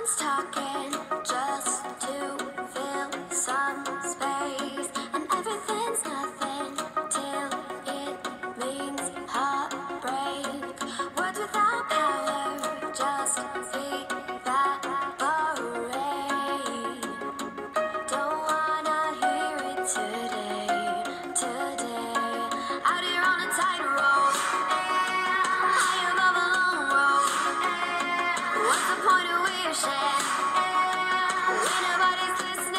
Everyone's talking When nobody's listening.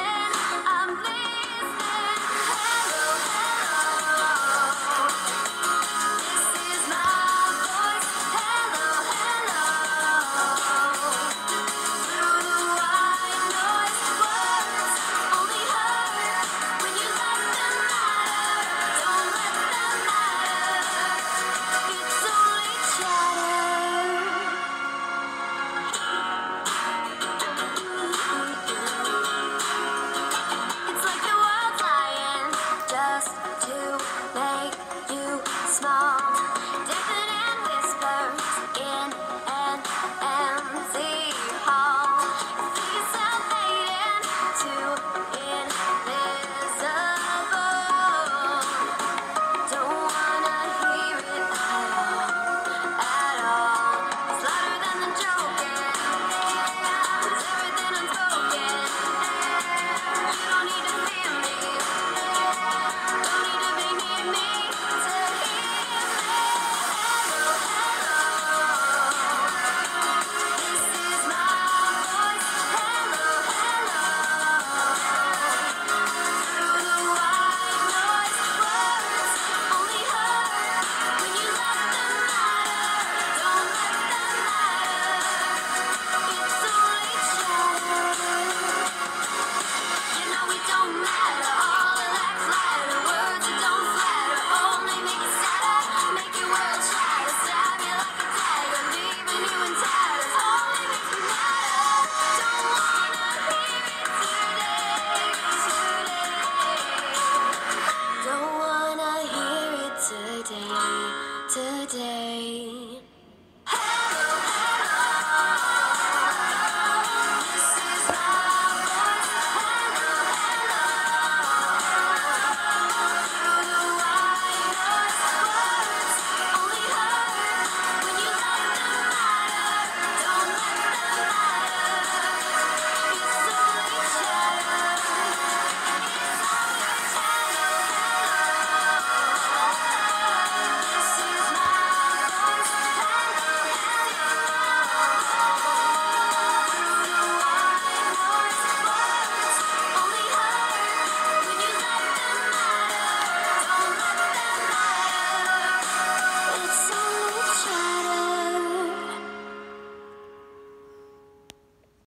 today.